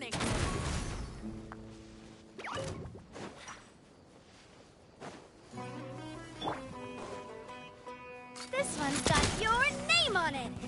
warning. This one's got your name on it.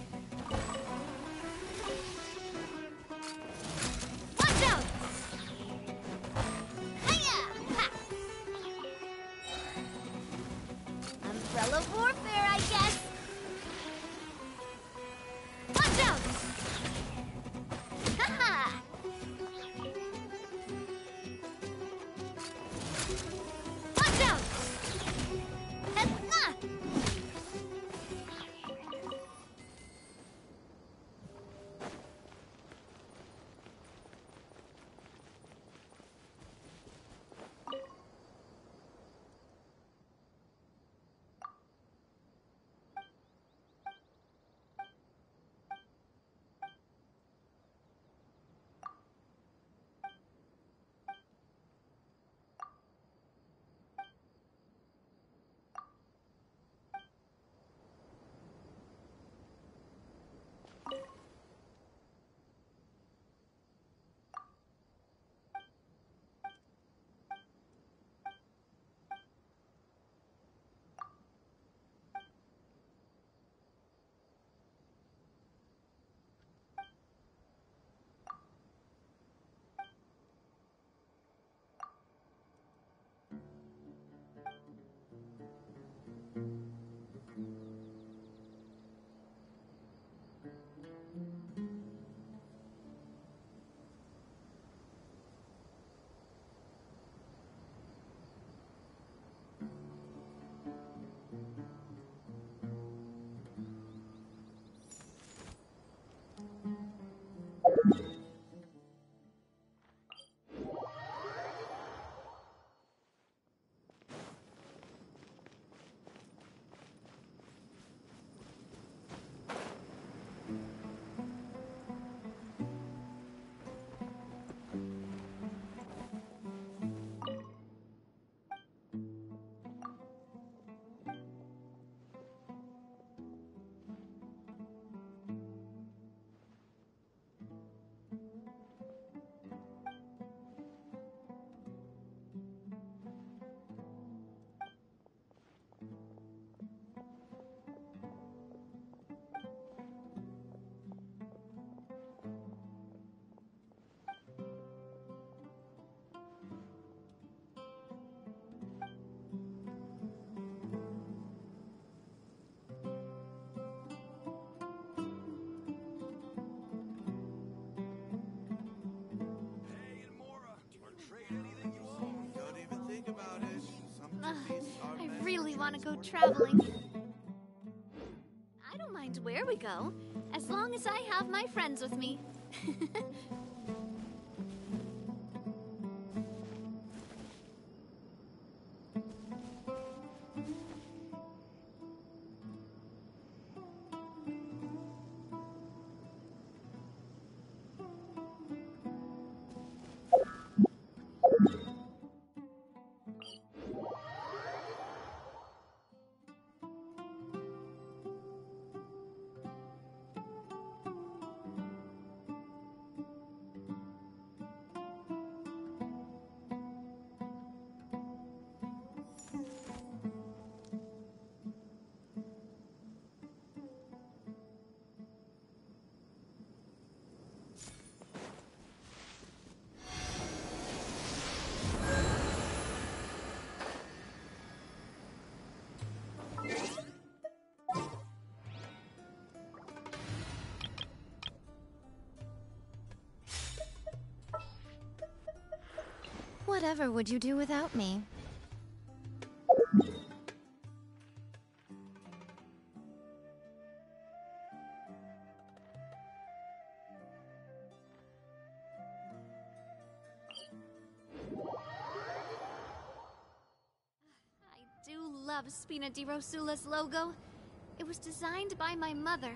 Ugh, pieces are I really want to go traveling. I don't mind where we go, as long as I have my friends with me. Whatever would you do without me? I do love Spina di Rosula's logo. It was designed by my mother.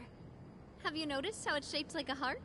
Have you noticed how it's shaped like a heart?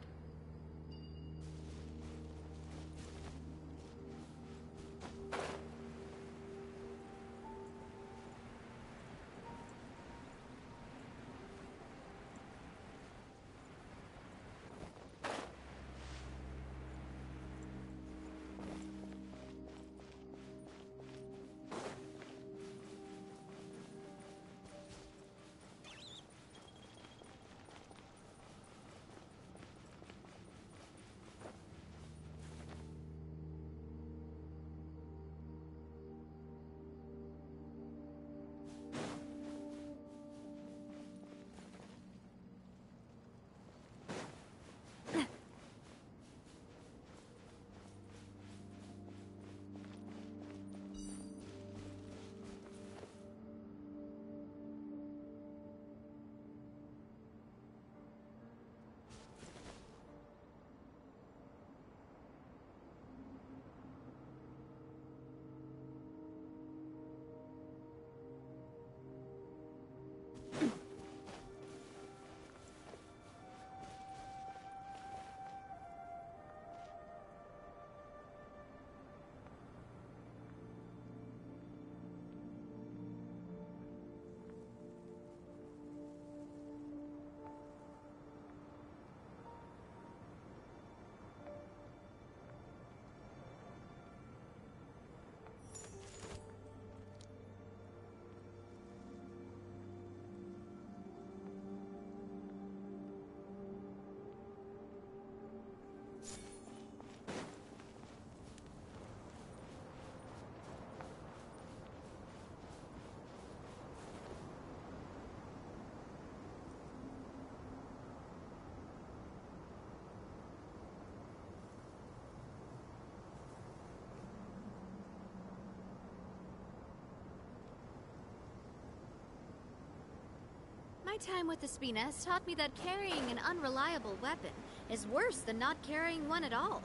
Time with the Spina has taught me that carrying an unreliable weapon is worse than not carrying one at all.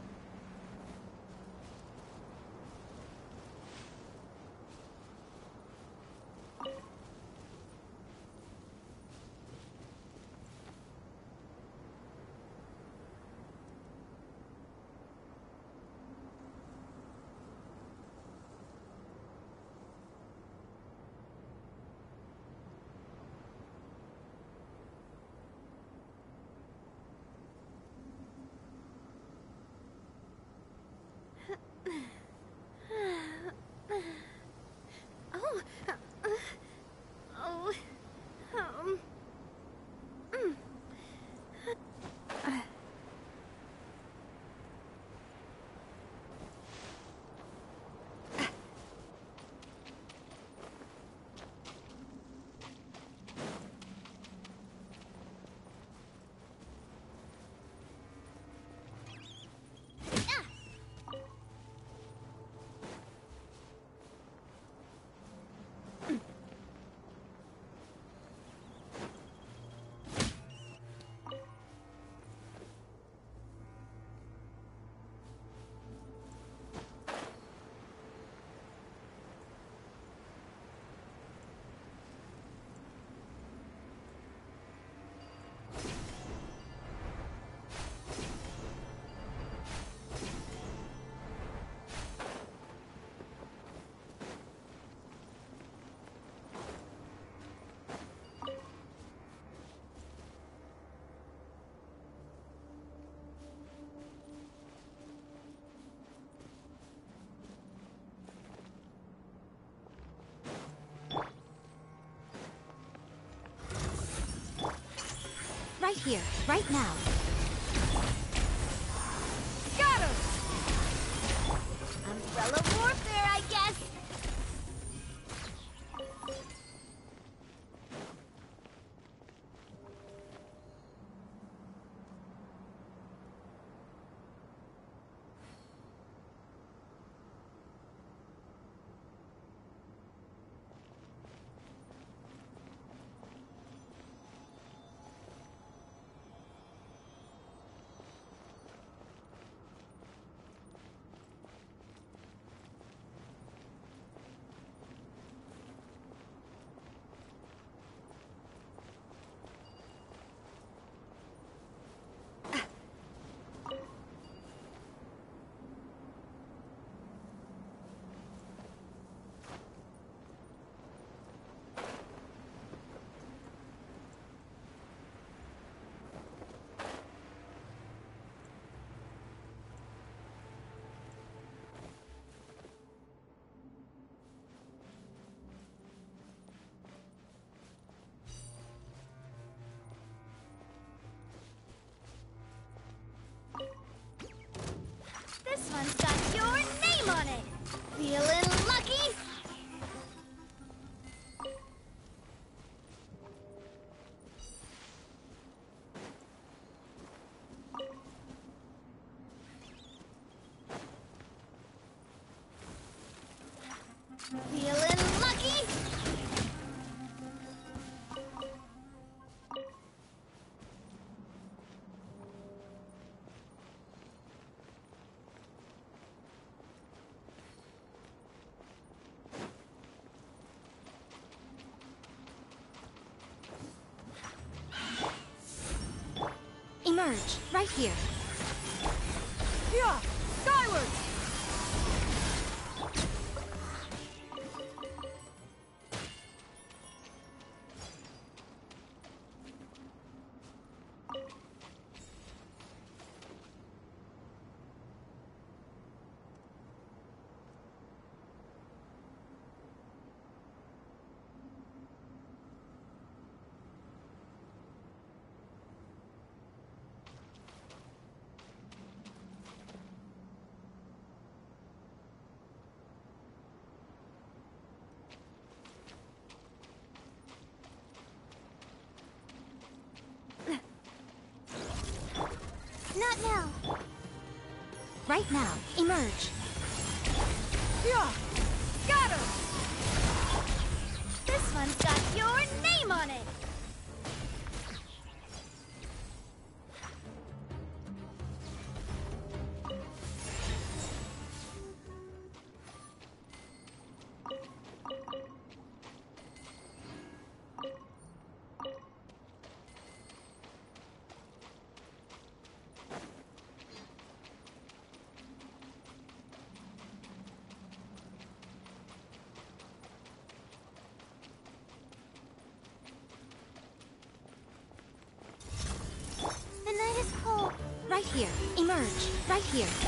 Right here, right now. One's got your name on it. Feeling lucky? Emerge, right here. Yeah! Skyward! Not now. Right now, emerge. Yeah! Got him! This one's got your name on it! Here.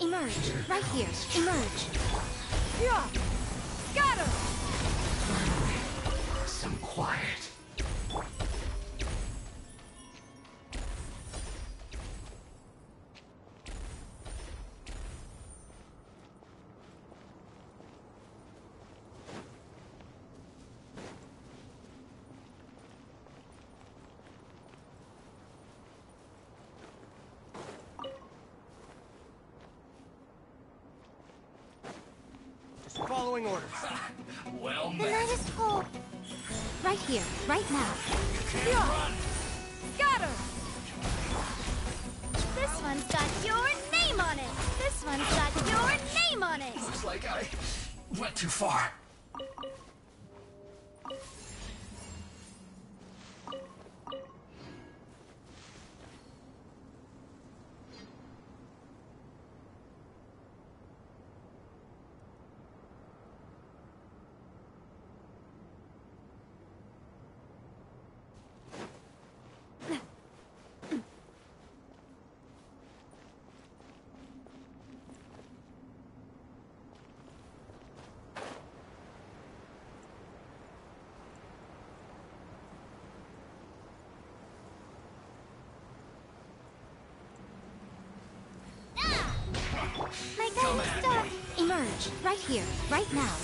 Emerge. Right here. Emerge. Got following orders. Well The met. night is full. Right here. Right now. Got her! This one's got your name on it. This one's got your name on it. Looks like I went too far. My gun is stuck. Emerge. Right here. Right now.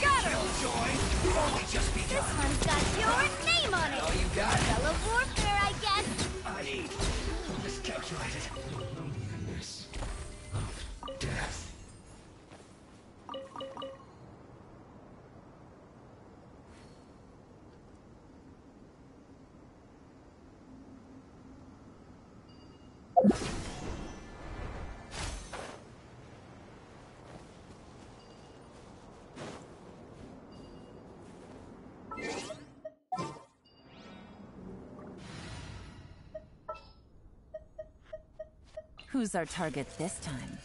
Got her! Joy, you've only just This begun. one's got your name on All it. you got? Umbrella warfare, I guess. I miscalculated. Loneliness Who's our target this time?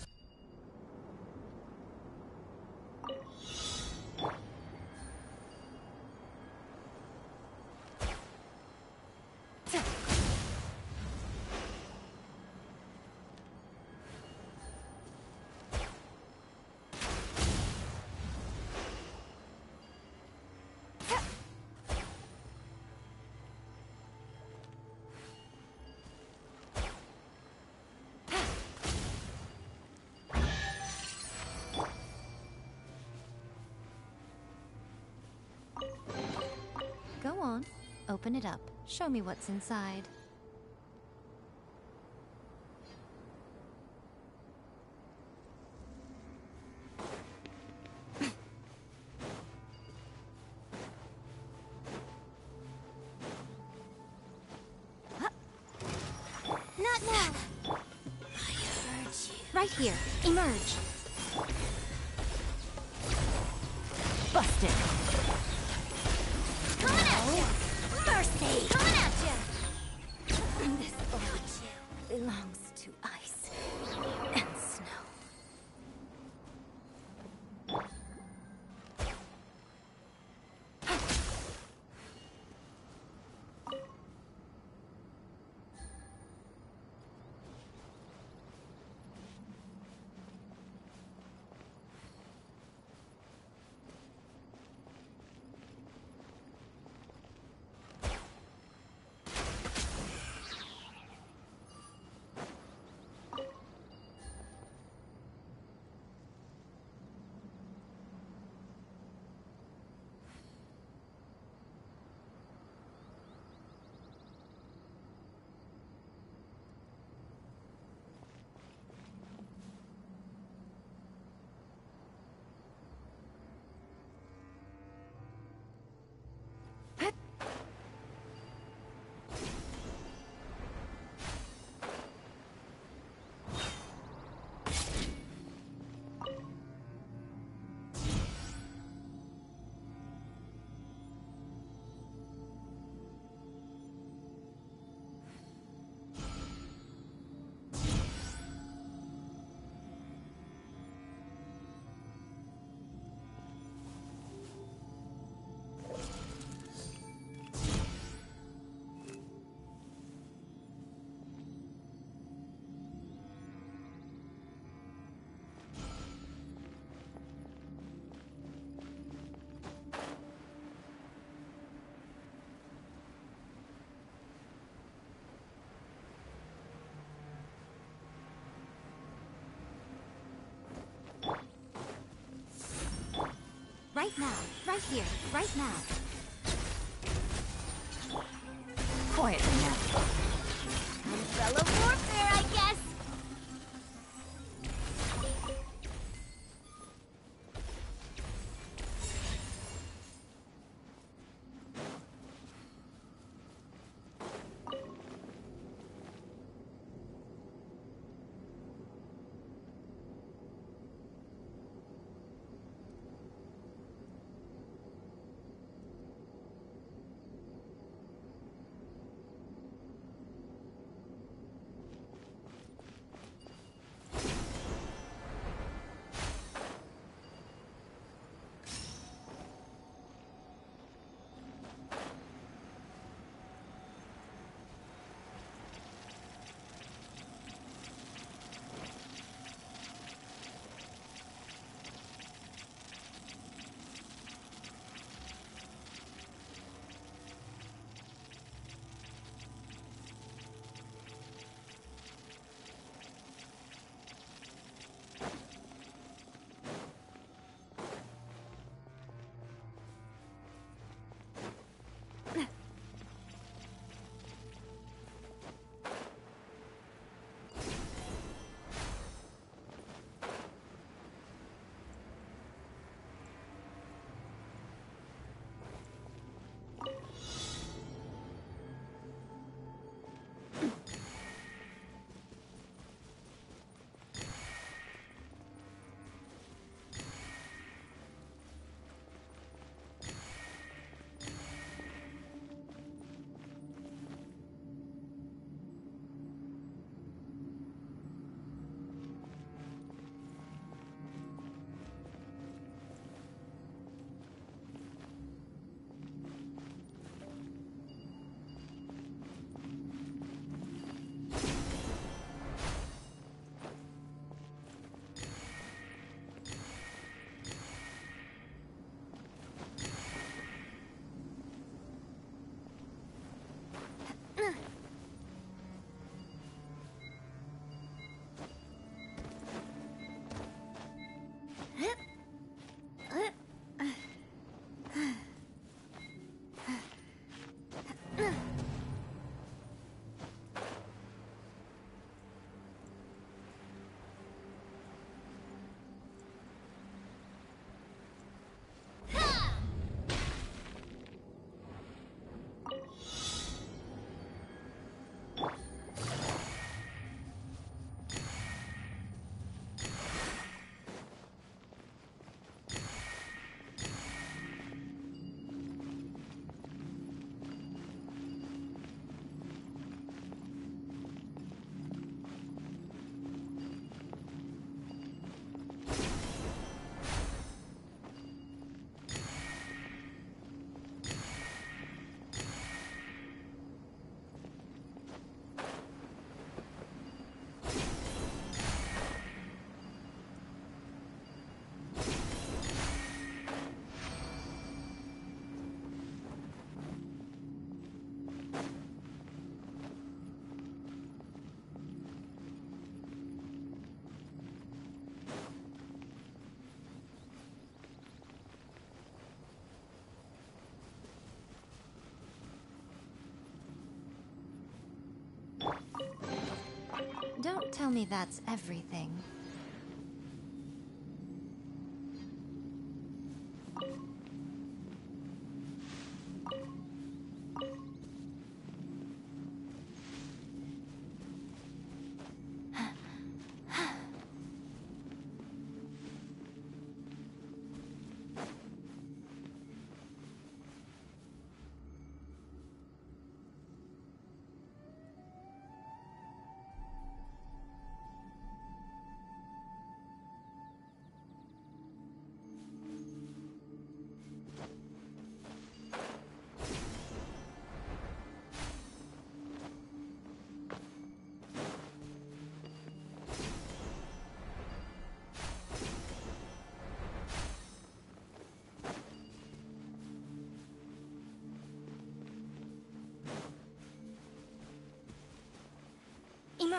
It up. Show me what's inside. Not now. Right here. Emerge. Right now, right here, right now. Quietly now. Umbrella warfare, I guess! Don't tell me that's everything.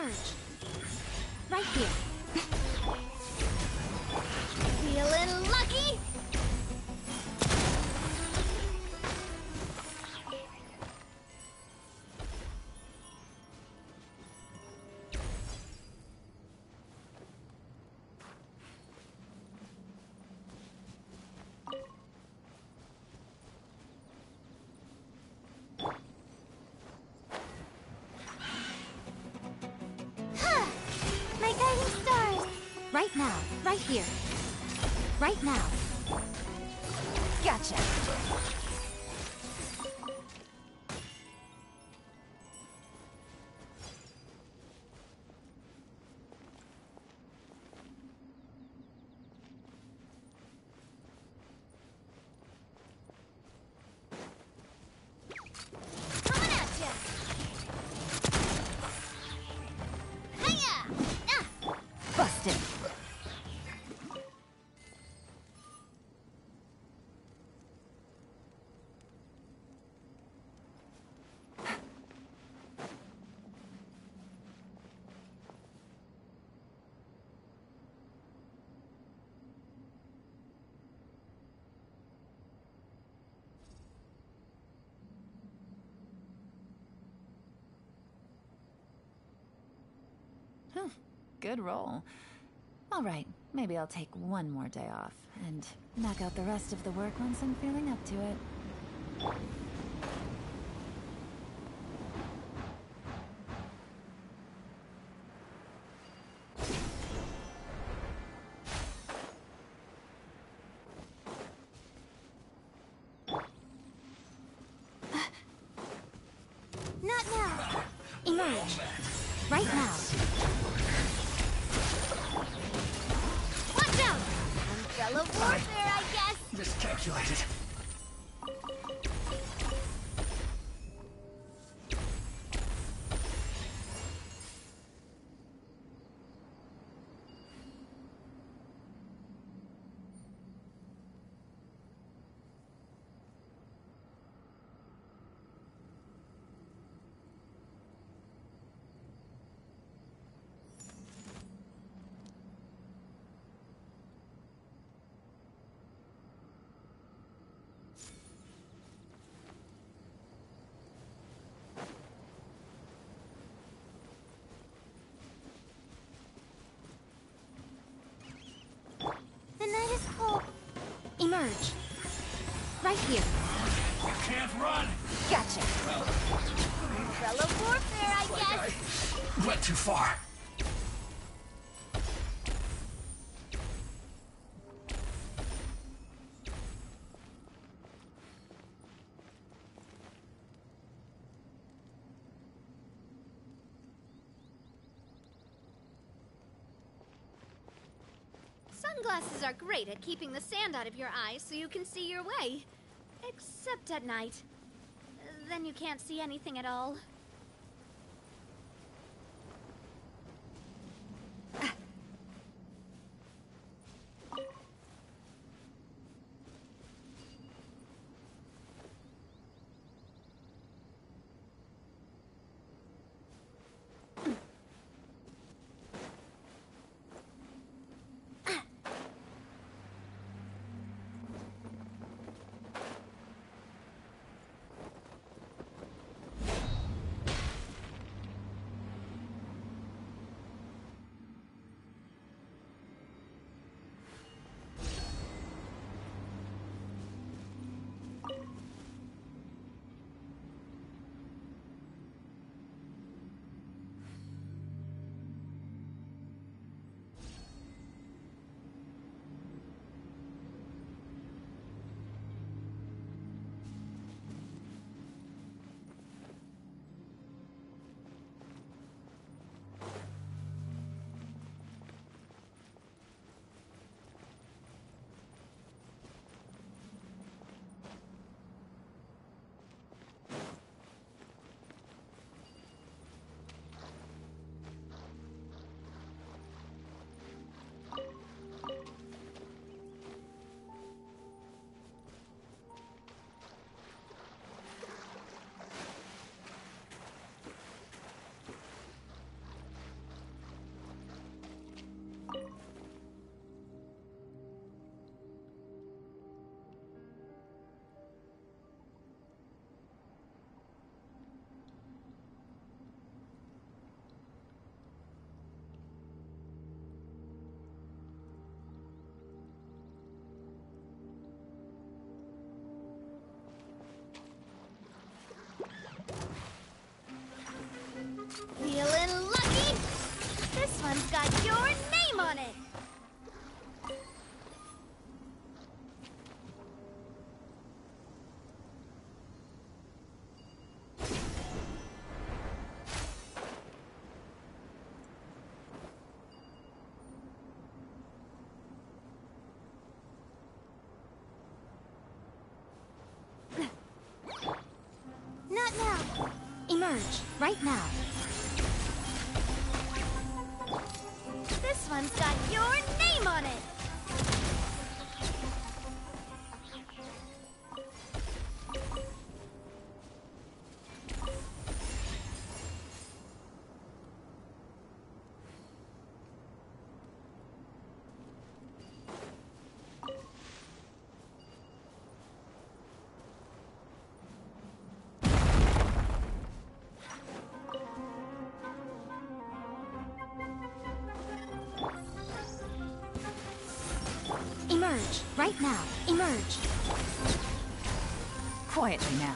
Right here. Now. Right here. Right now. Gotcha. Good roll. All right, maybe I'll take one more day off and knock out the rest of the work once I'm feeling up to it. Emerge. Right here. You can't run. Gotcha. Umbrella warfare, I guess! Went too far. Great at keeping the sand out of your eyes so you can see your way. Except at night. Then you can't see anything at all. Got your name on it! Not now. Emerge, right now. Right now. Emerge. Quietly now.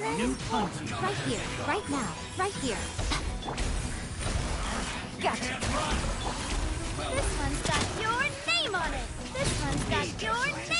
Right here, right now, right here. Gotcha. This one's got your name on it! This one's got your name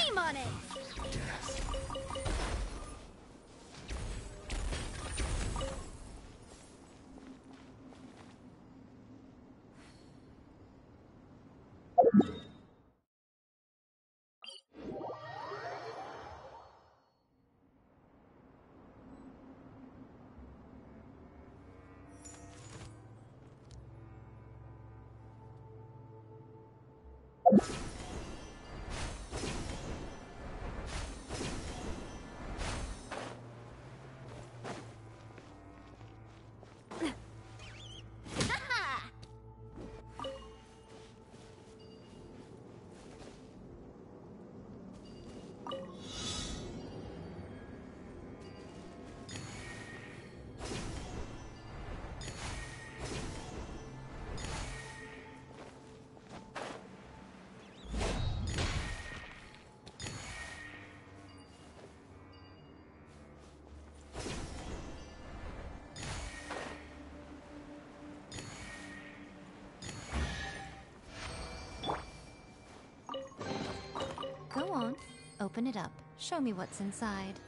Open it up. Show me what's inside.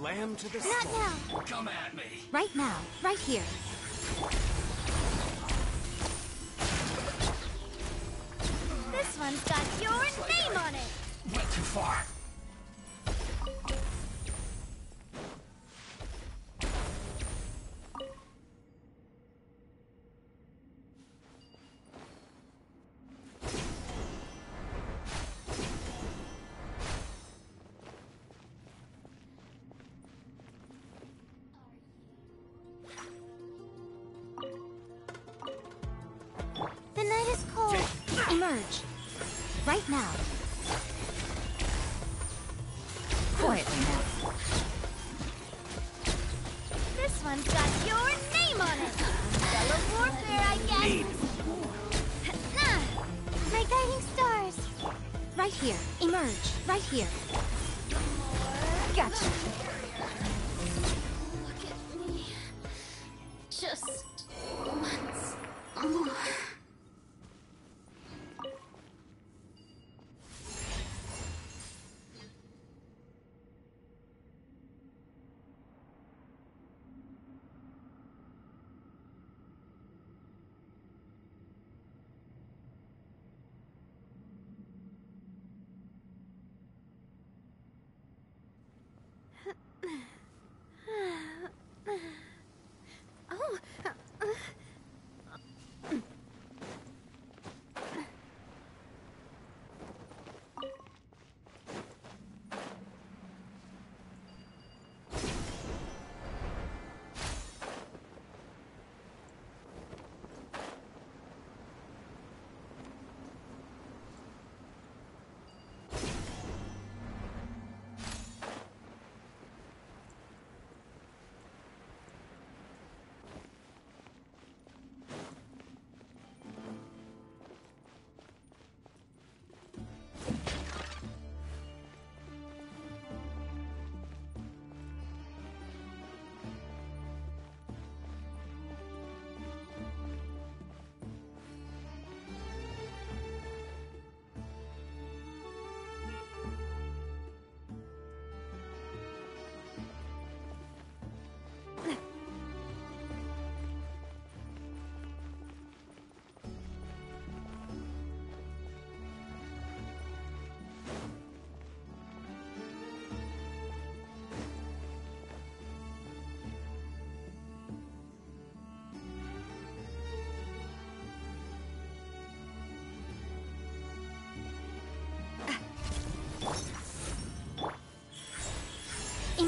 Lamb to the Not slaughter. now! Come at me. Right now. Right here. This one's got your name on it. Went too far. Emerge. Right now. Quietly now. This one's got your name on it. Umbrella warfare, I guess. Nah. My guiding stars. Right here. Emerge. Right here. Gotcha.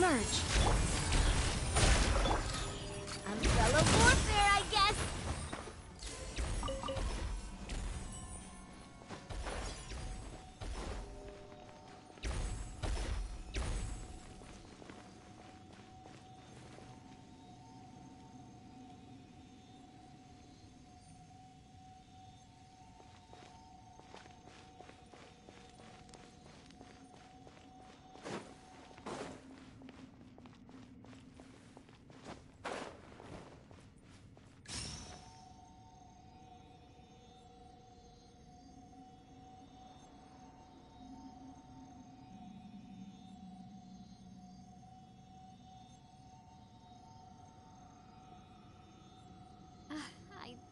Emerge.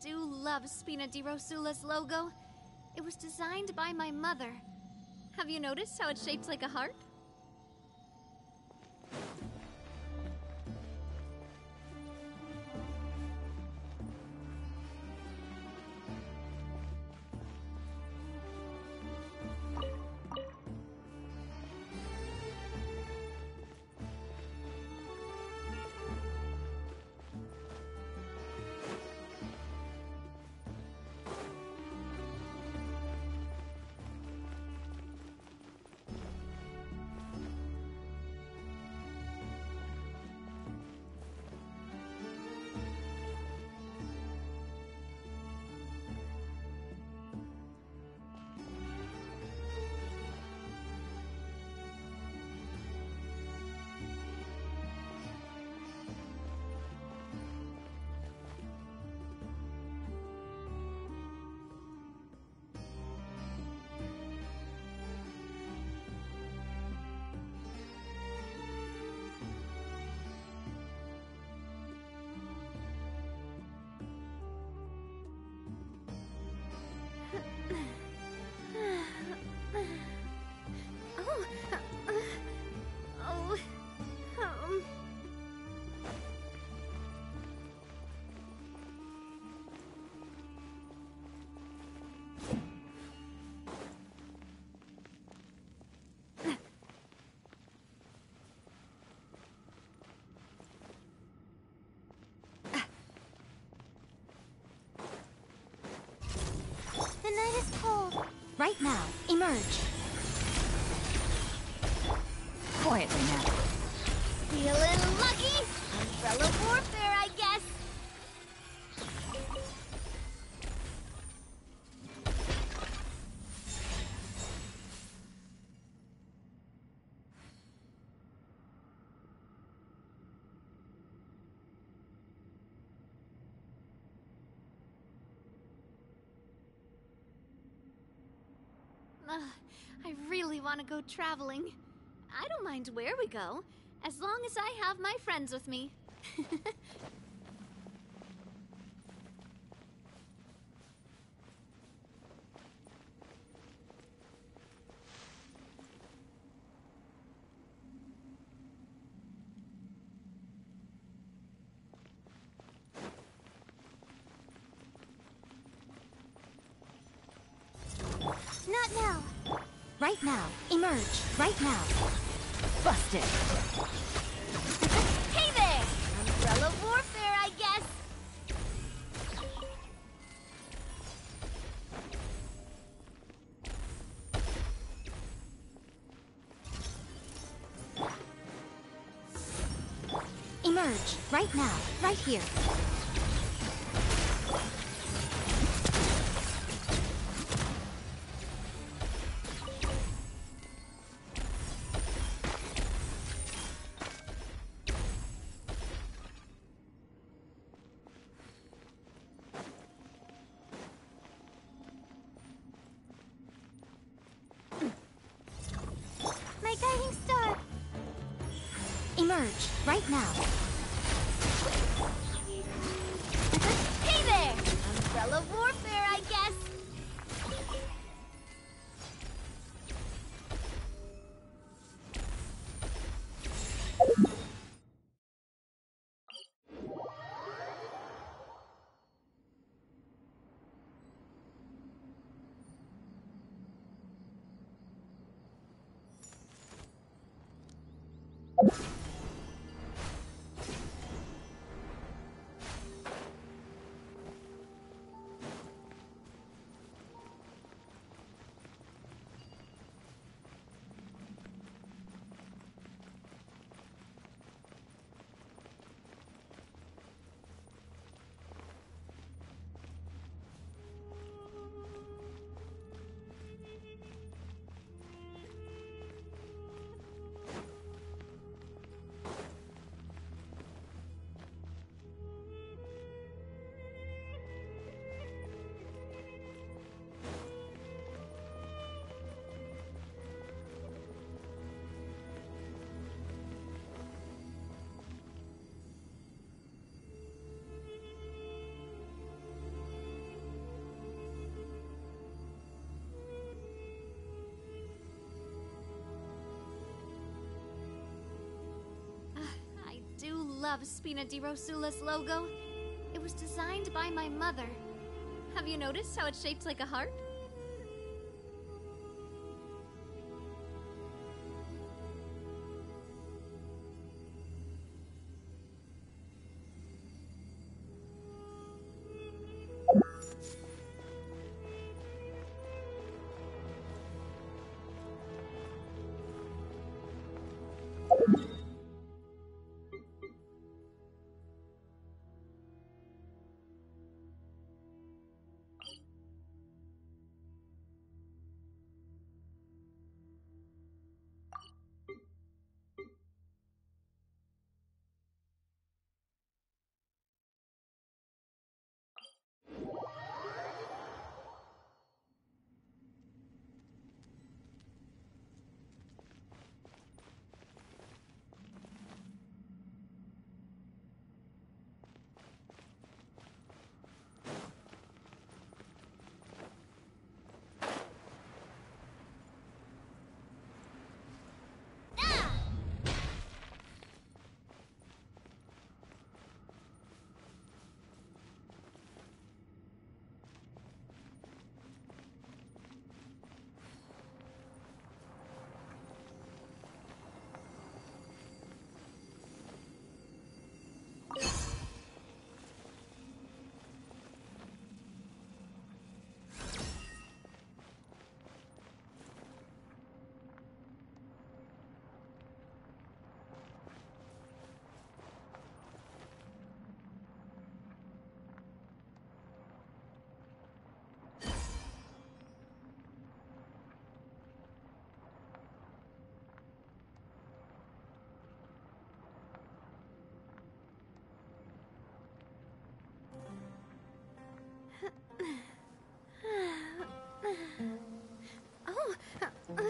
Do love Spina di Rosula's logo. It was designed by my mother. Have you noticed how it's shaped like a heart? Right now, emerge. Quietly now. Feeling lucky? Umbrella warfare, want to go traveling. I don't mind where we go, as long as I have my friends with me. Right now. Right here. Love Spina di Rosula's logo. It was designed by my mother. Have you noticed how it's shaped like a heart? あ、あ、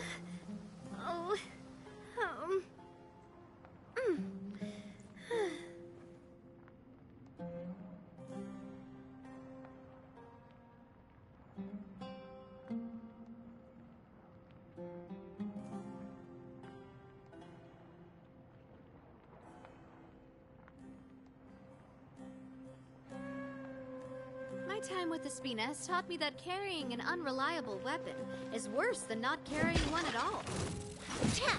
time with the Spina has taught me that carrying an unreliable weapon is worse than not carrying one at all. Cha!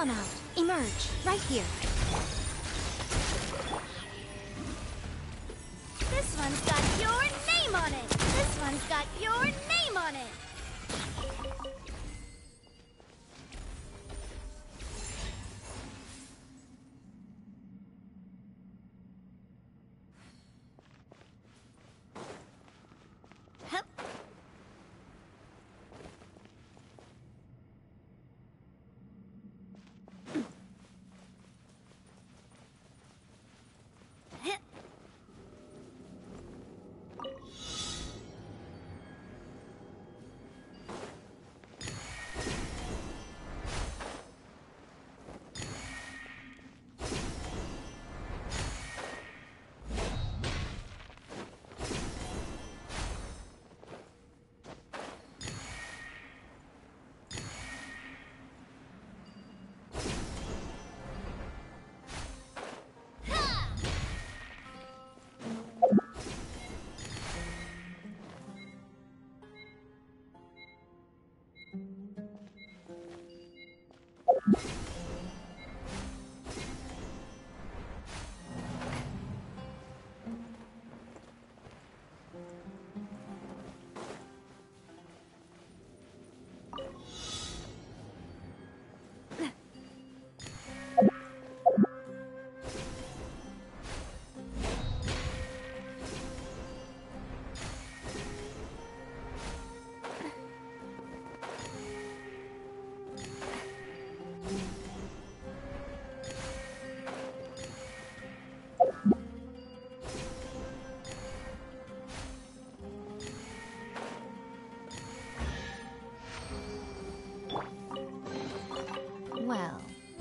On out. Emerge. Right here. This one's got your name on it! This one's got your name on it! Yeah.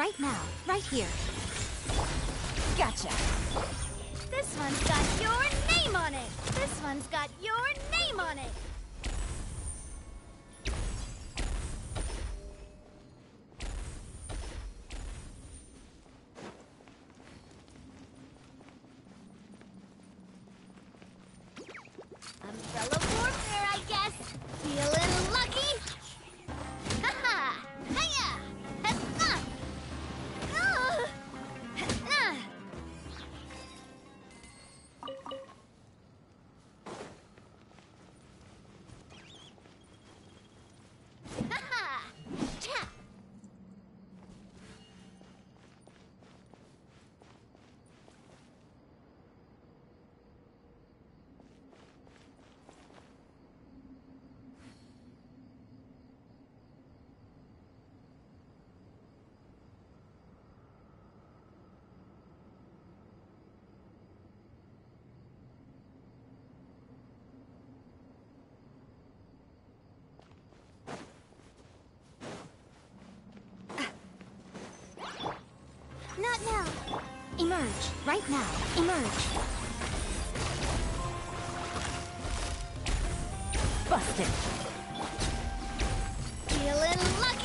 Right now, right here. Gotcha. This one's got your name on it. This one's got your name on it. Not now. Emerge. Right now. Emerge. Busted. Feeling lucky?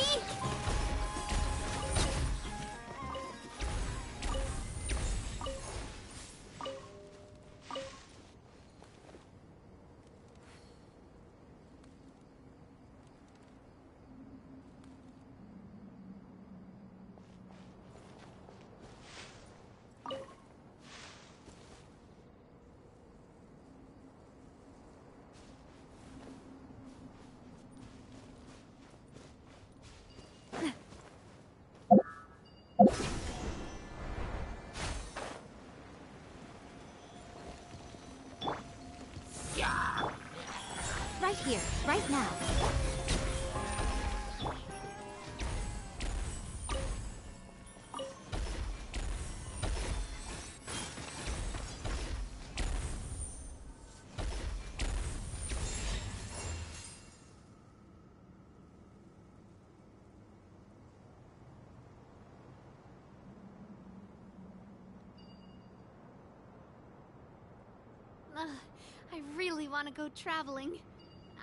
I really want to go traveling.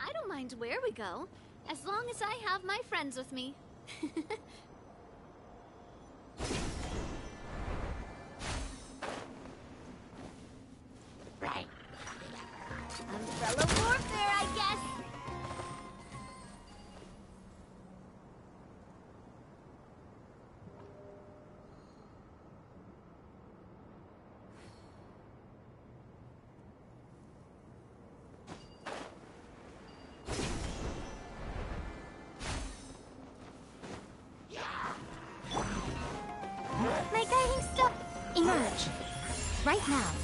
I don't mind where we go, as long as I have my friends with me. Emerge. Right now.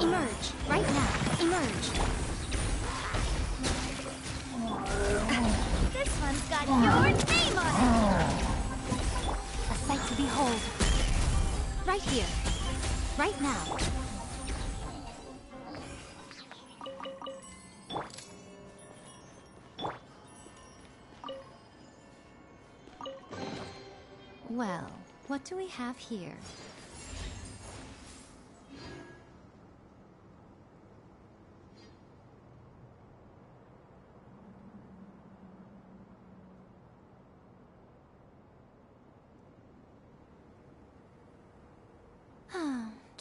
Emerge. Right now. Emerge. This one's got your name on it! A sight to behold. Right here. Right now. Well, what do we have here?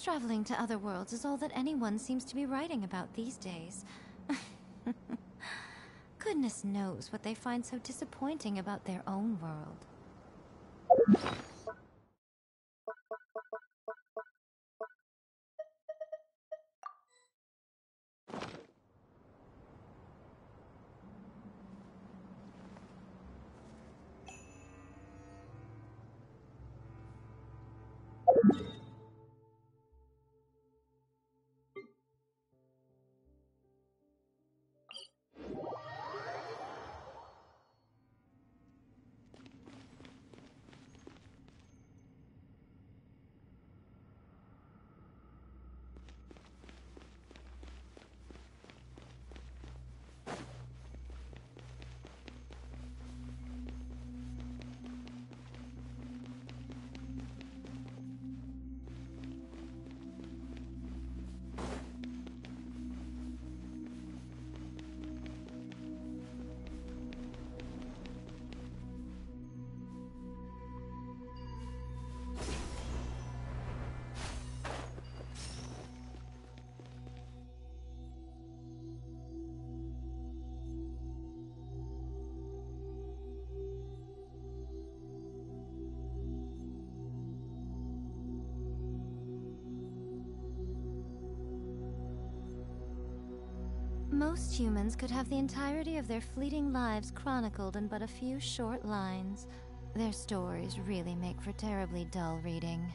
Traveling to other worlds is all that anyone seems to be writing about these days. Goodness knows what they find so disappointing about their own world. Most humans could have the entirety of their fleeting lives chronicled in but a few short lines. Their stories really make for terribly dull reading.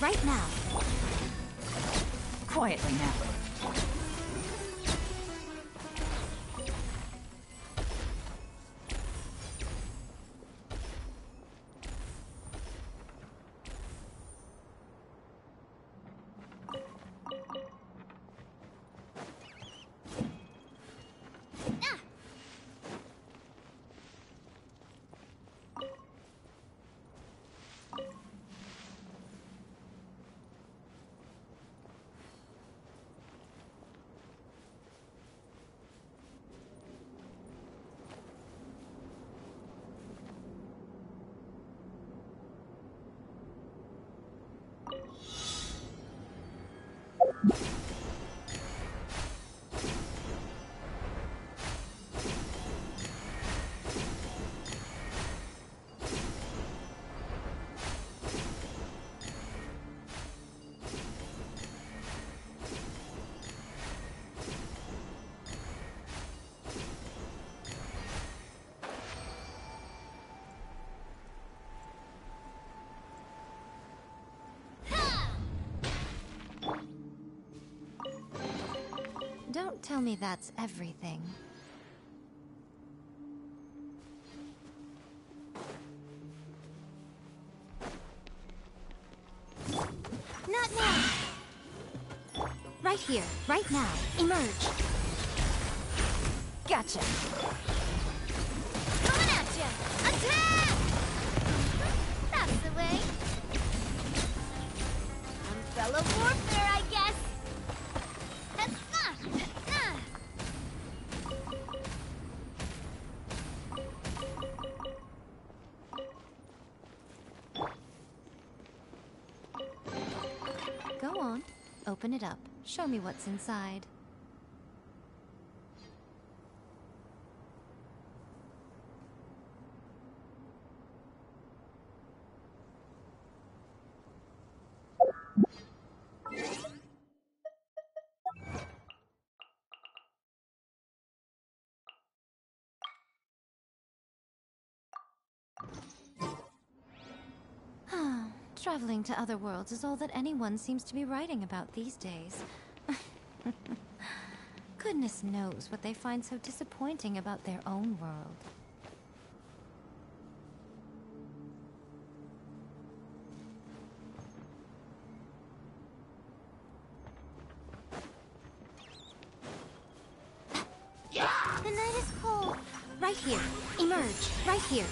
Right now. Quietly now. Don't tell me that's everything. Not now! Right here, right now. Emerge. Gotcha. Coming at ya! Attack! That's the way. Umbrella warfare, on. Open it up. Show me what's inside. Traveling to other worlds is all that anyone seems to be writing about these days. Goodness knows what they find so disappointing about their own world. The night is cold. Right here. Emerge. Right here.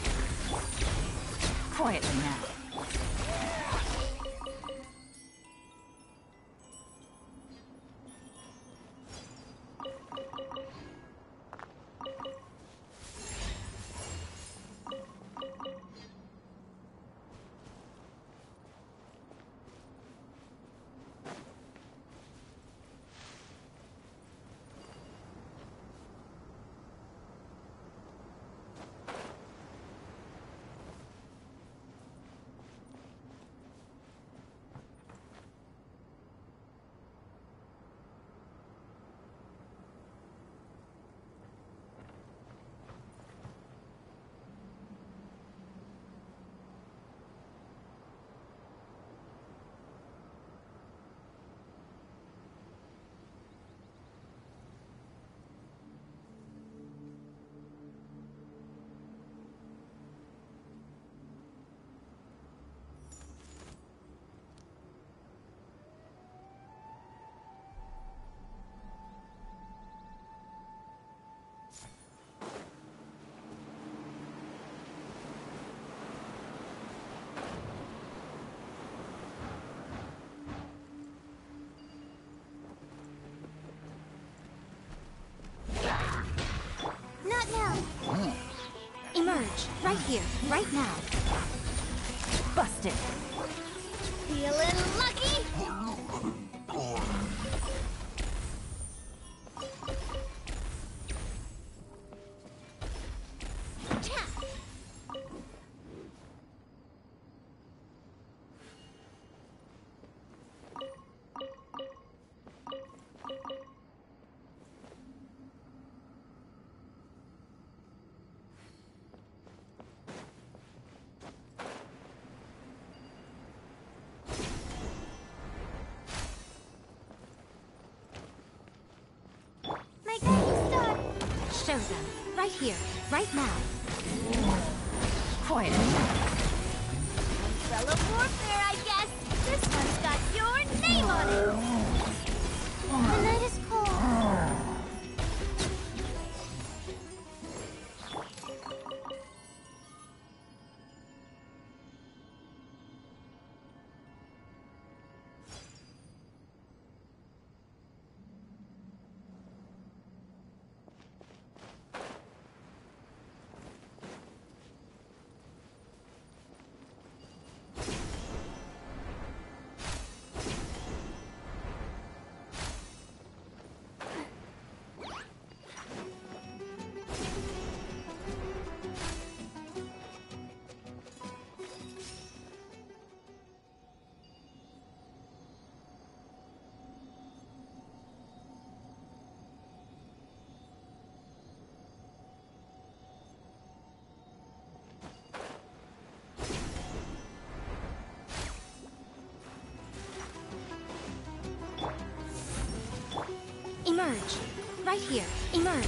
Right here. Right now. Show them. Right here, right now. Quiet. Umbrella warfare, I guess. This one's got your name on it. Emerge. Right here. Emerge.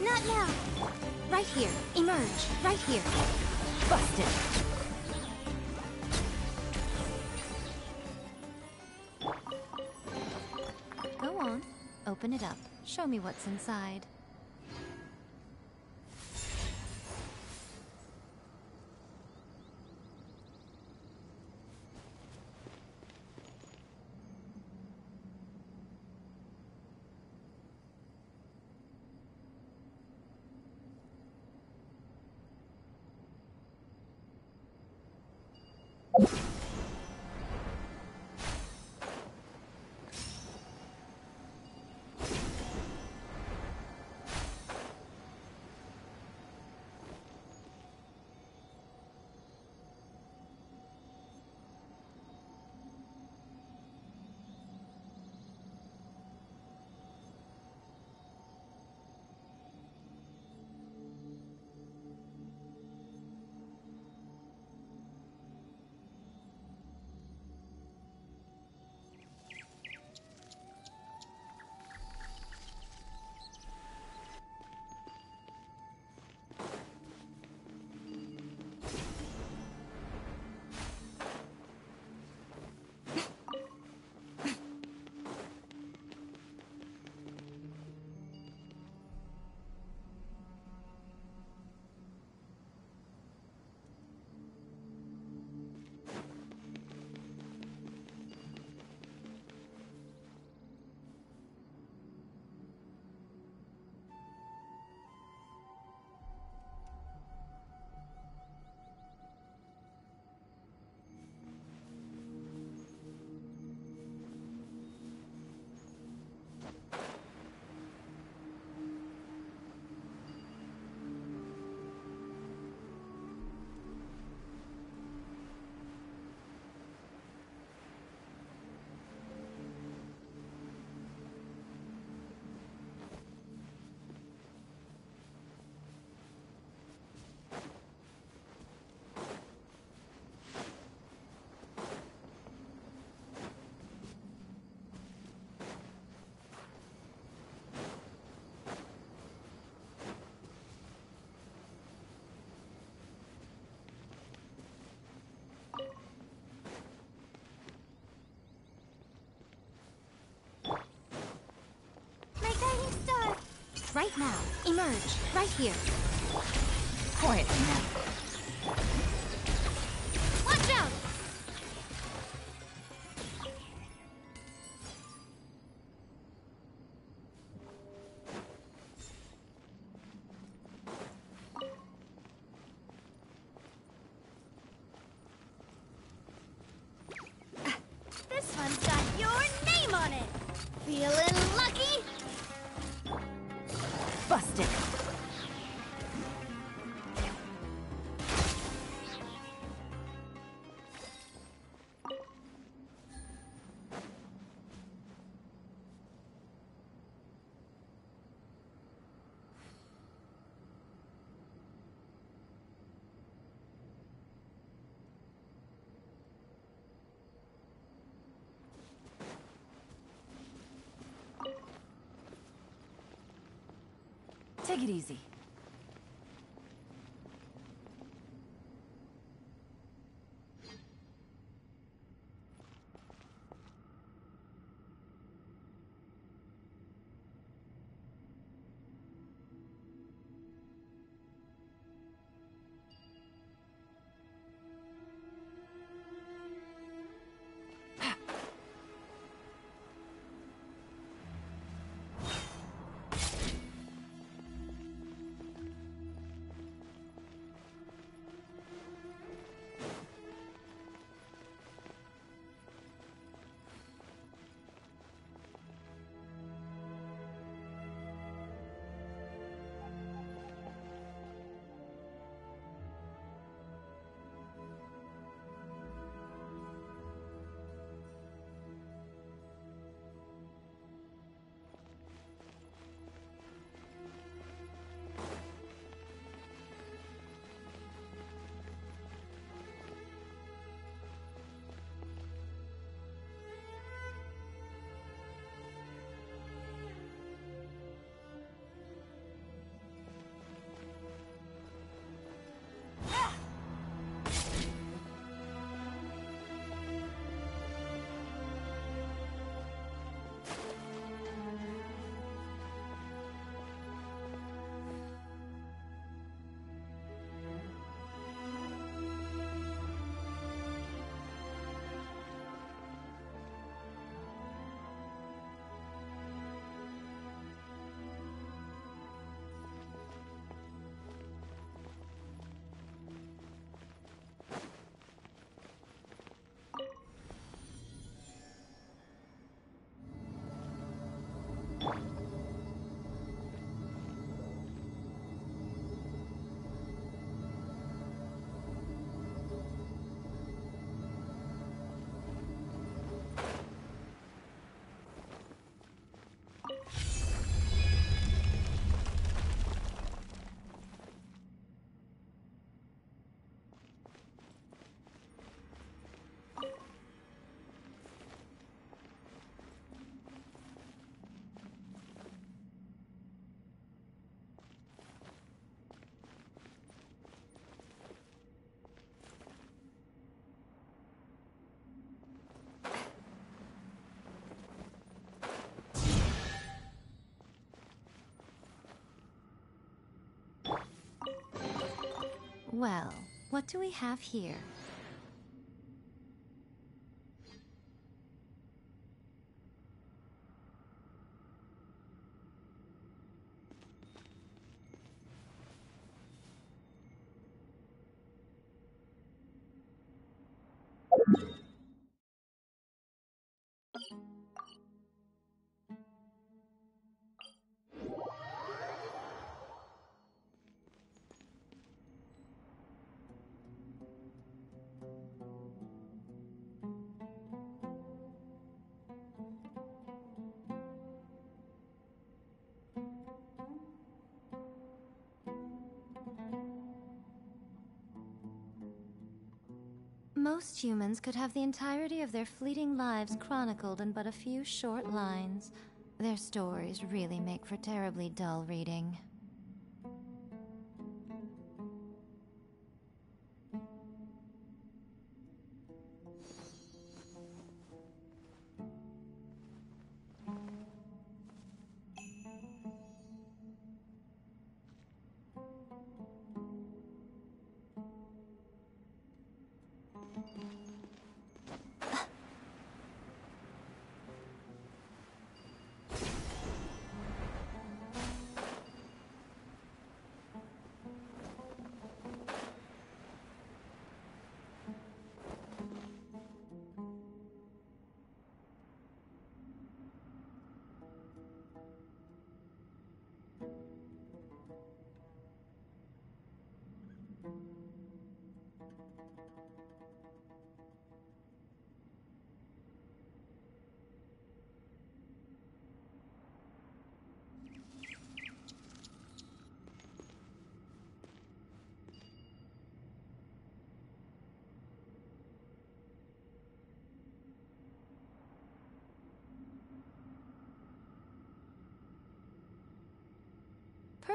Not now. Right here. Emerge. Right here. Open it up. Show me what's inside. Right now. Emerge. Right here. Quiet. Take it easy. Well, what do we have here? Most humans could have the entirety of their fleeting lives chronicled in but a few short lines. Their stories really make for terribly dull reading.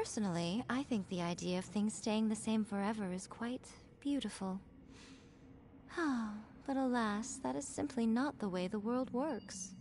Personally, I think the idea of things staying the same forever is quite beautiful. but alas, that is simply not the way the world works.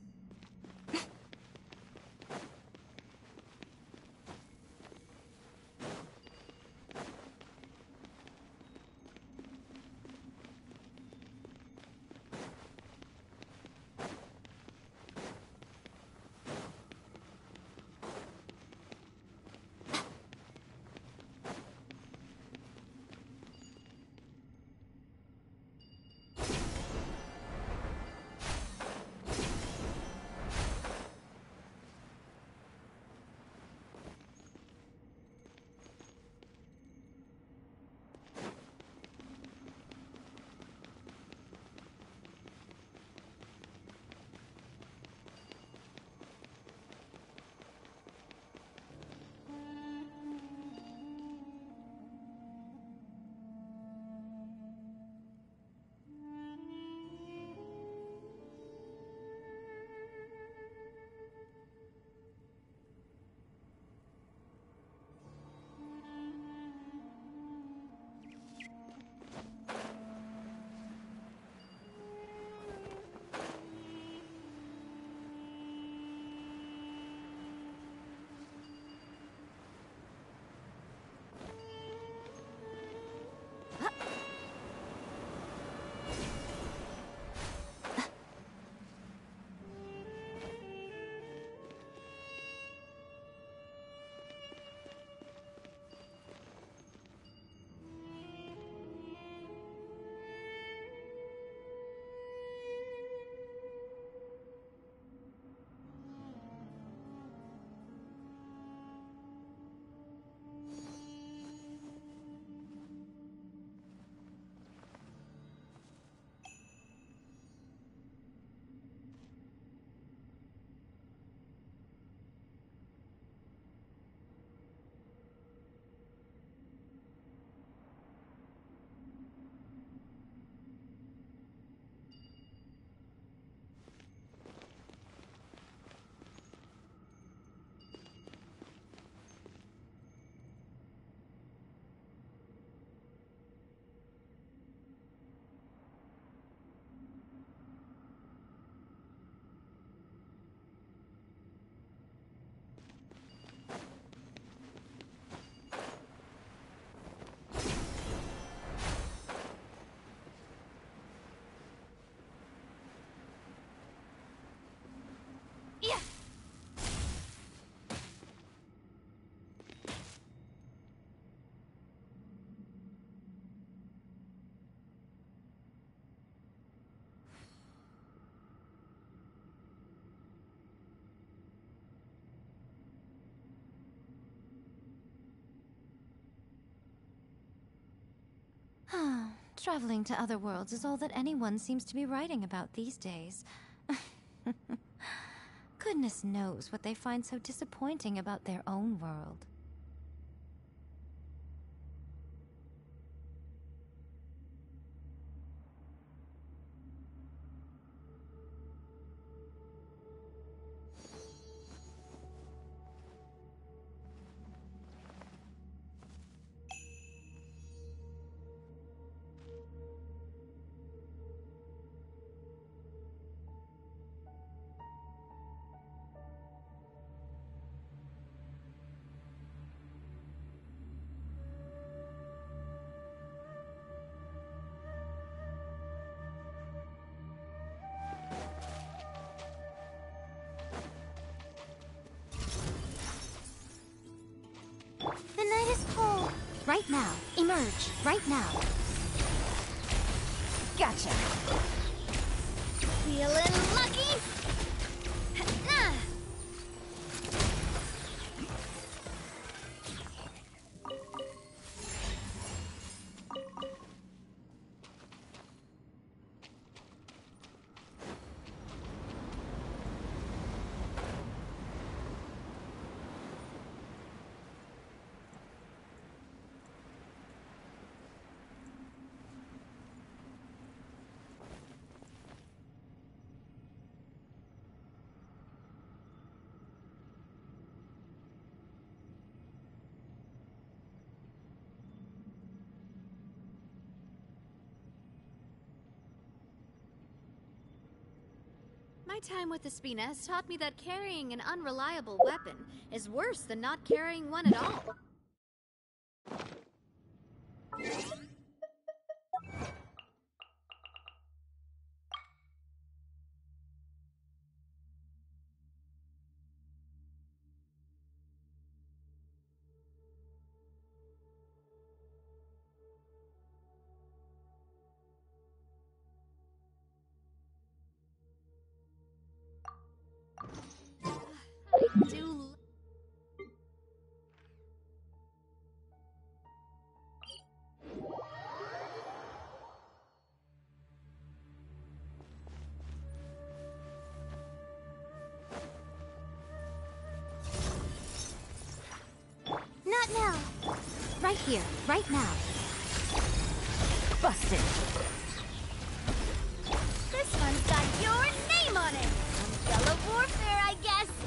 Traveling to other worlds is all that anyone seems to be writing about these days. Goodness knows what they find so disappointing about their own world. My time with Espina has taught me that carrying an unreliable weapon is worse than not carrying one at all. Not now. Right here, right now. Busted! This one's got your name on it. Umbrella warfare, I guess.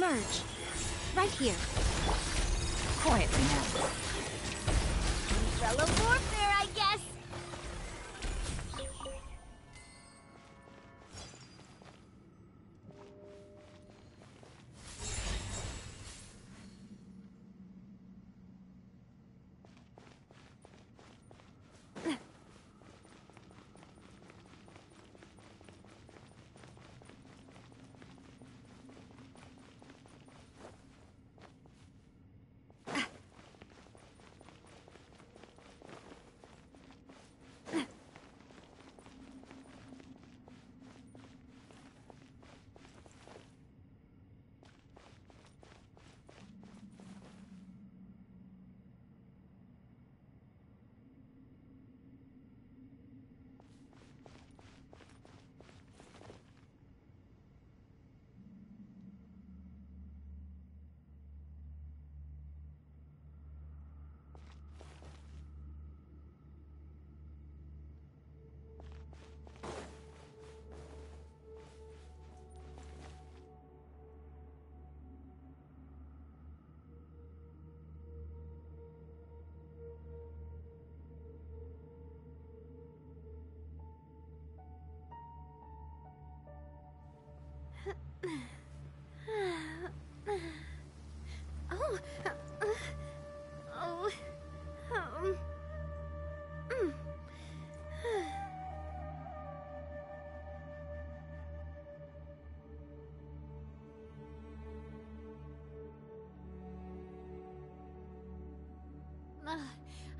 Emerge. Right here. Quietly now. Umbrella Oh. Oh. Um.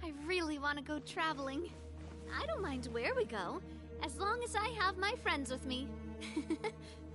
I really want to go traveling. I don't mind where we go, as long as I have my friends with me.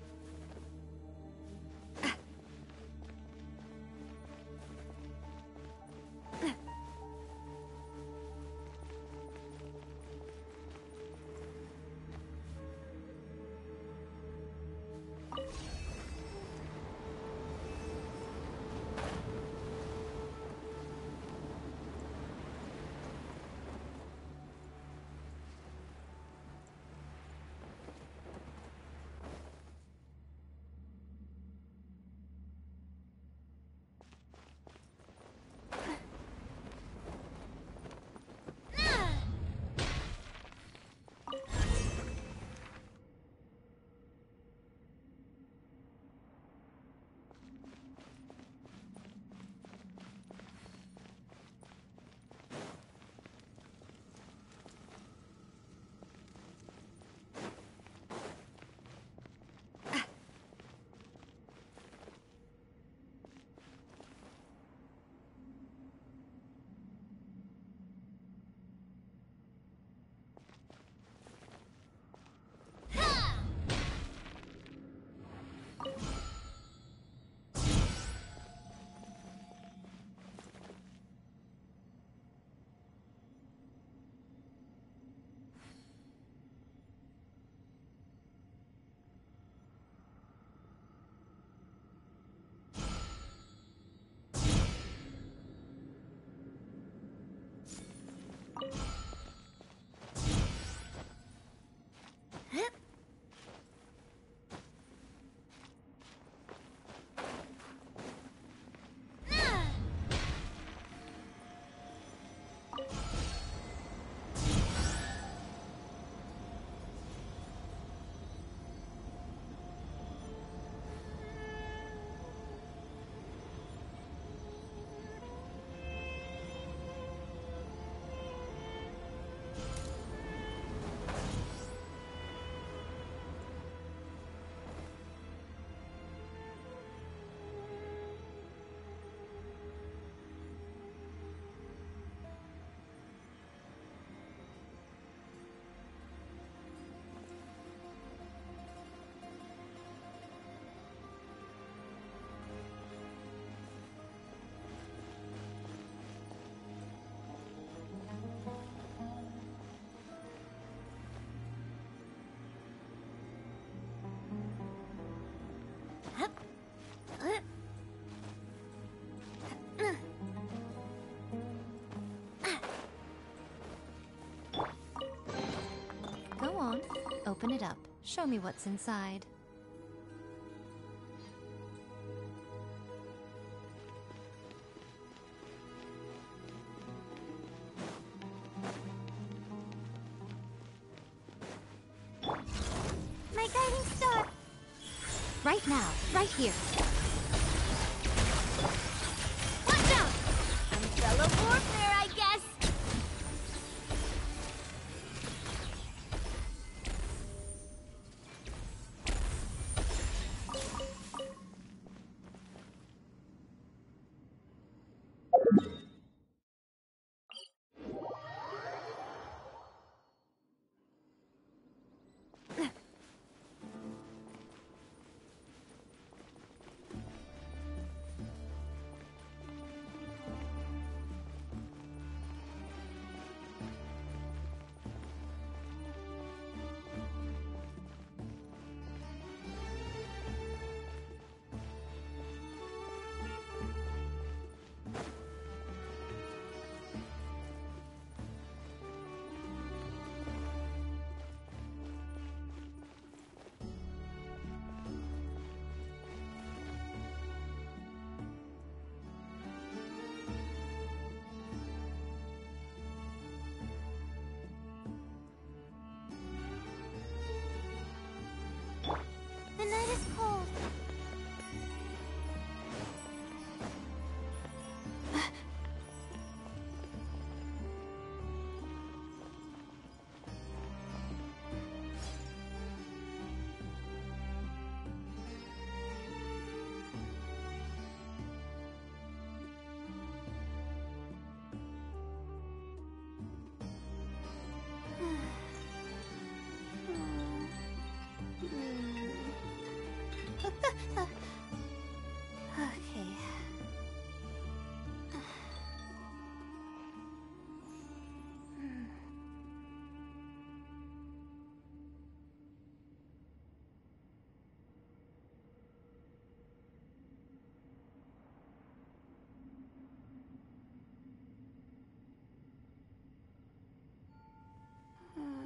Open it up. Show me what's inside. Uh,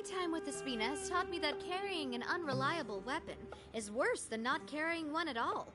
My time with the Spina has taught me that carrying an unreliable weapon is worse than not carrying one at all.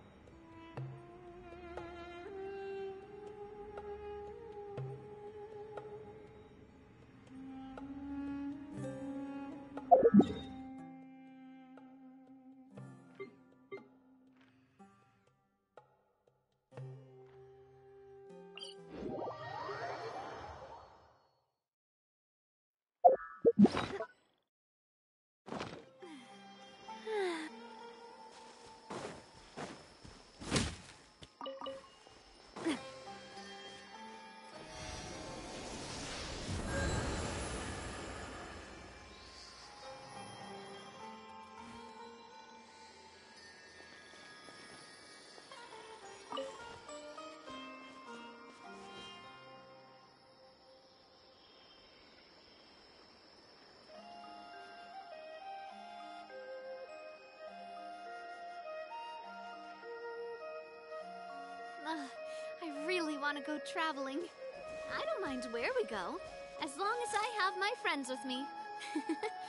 Want to go traveling. I don't mind where we go, as long as I have my friends with me.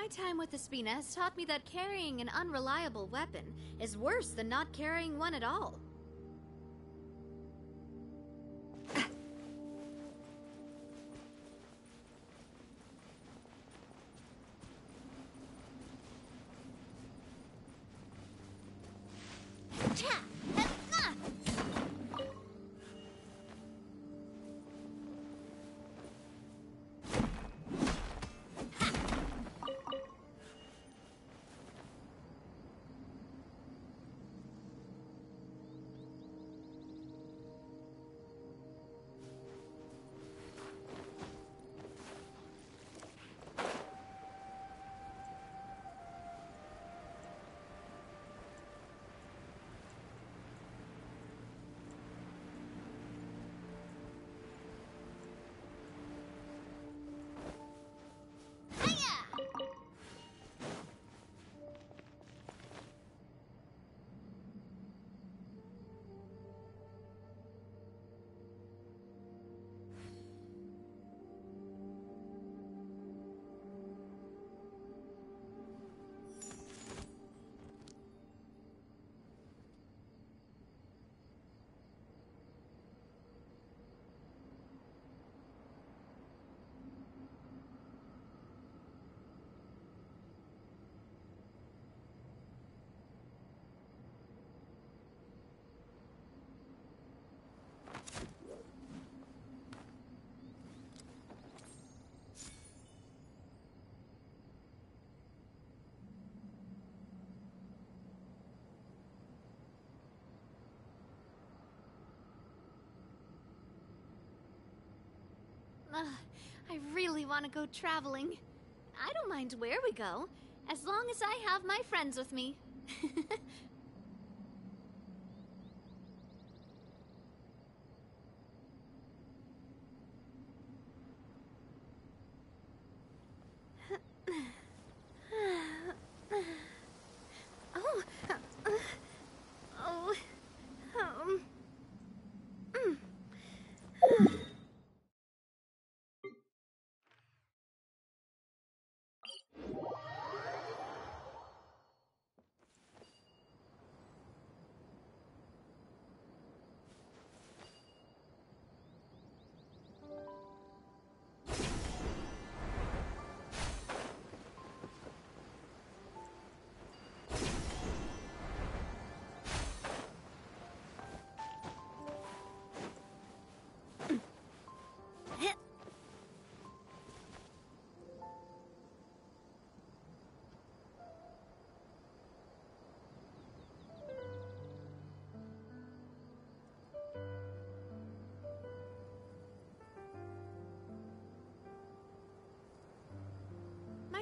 My time with Espina has taught me that carrying an unreliable weapon is worse than not carrying one at all. I really want to go traveling. I don't mind where we go, as long as I have my friends with me.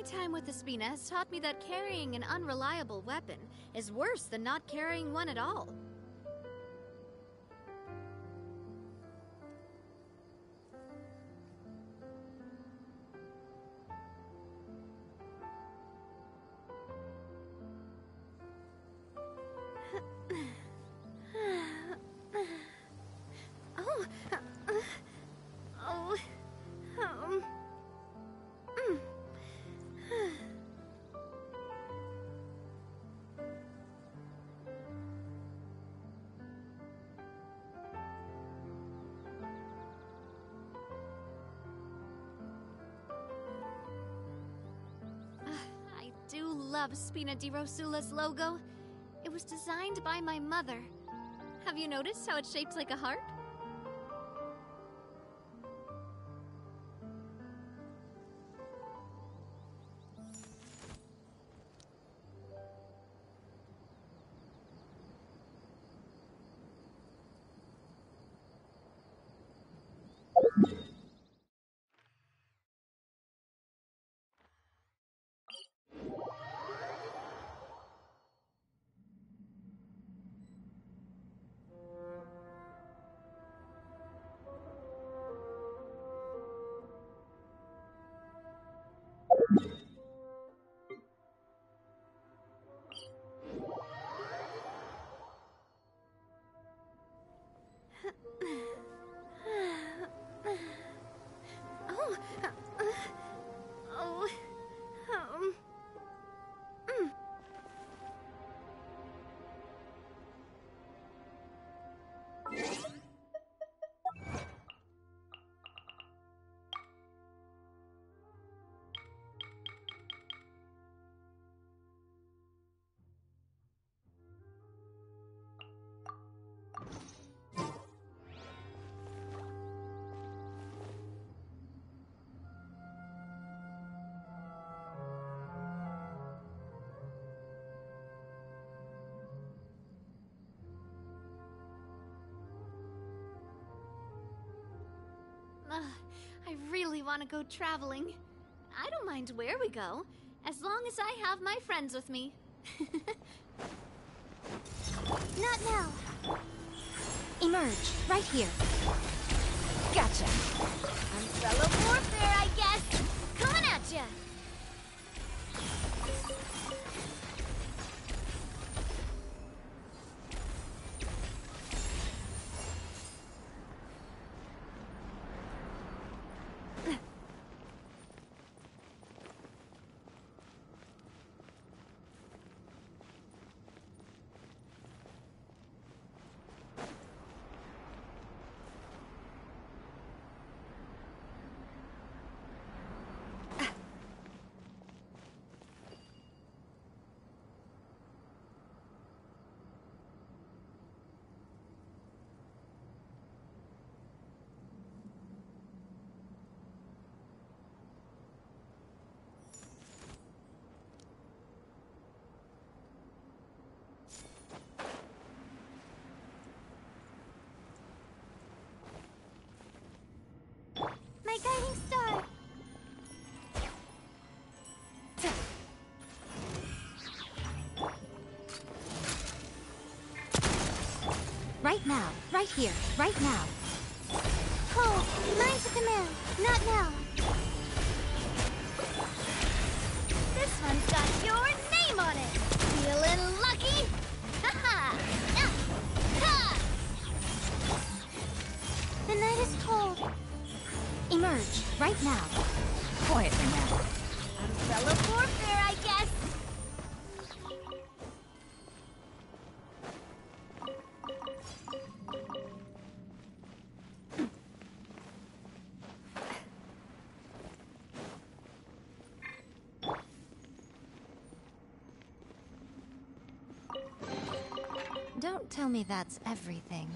time with the Spina has taught me that carrying an unreliable weapon is worse than not carrying one at all. Love Spina di Rosula's logo. It was designed by my mother. Have you noticed how it's shaped like a heart? I really want to go traveling. I don't mind where we go, as long as I have my friends with me. Not now. Emerge, right here. Gotcha. Umbrella warfare, I guess. Coming at ya. Right now, right here, right now. Hold, mine's a command. Not now. This one's got your name on it. Feeling lucky? Ha ha! Ha! The night is cold. Emerge, right now. Quietly tell me that's everything.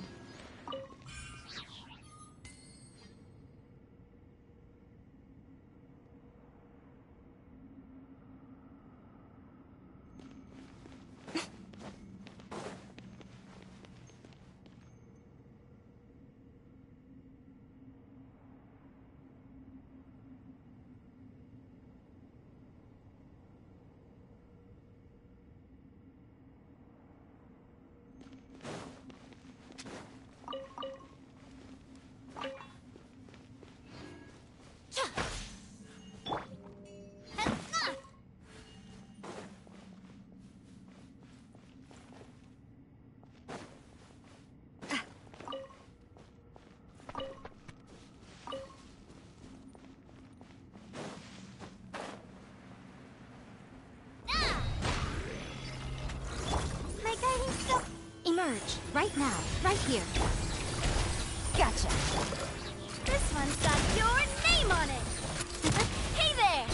Right now. Right here. Gotcha. This one's got your name on it! hey there!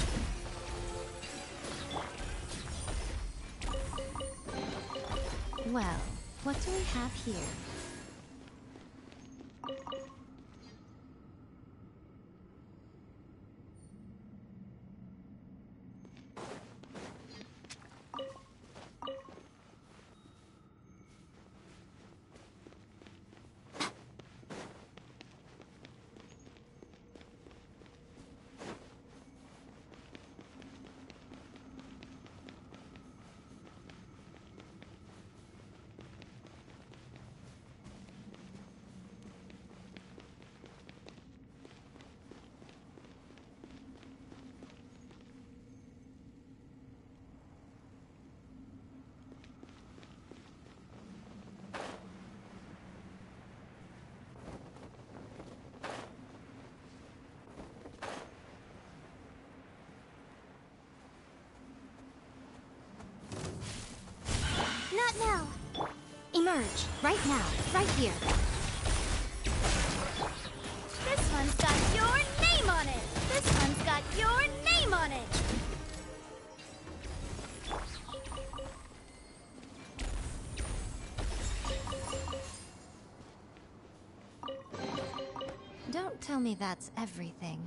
Well, what do we have here? Not now. Emerge. Right now. Right here. This one's got your name on it! This one's got your name on it! Don't tell me that's everything.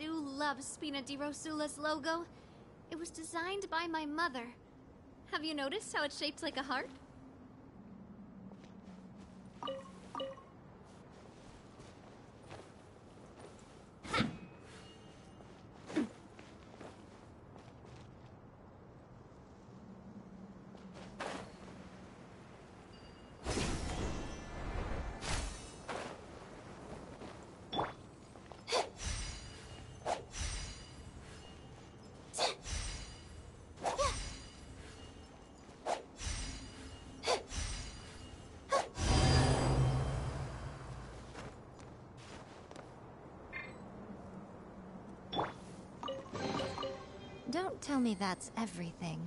Do love Spina di Rosula's logo. It was designed by my mother. Have you noticed how it's shaped like a heart? Don't tell me that's everything.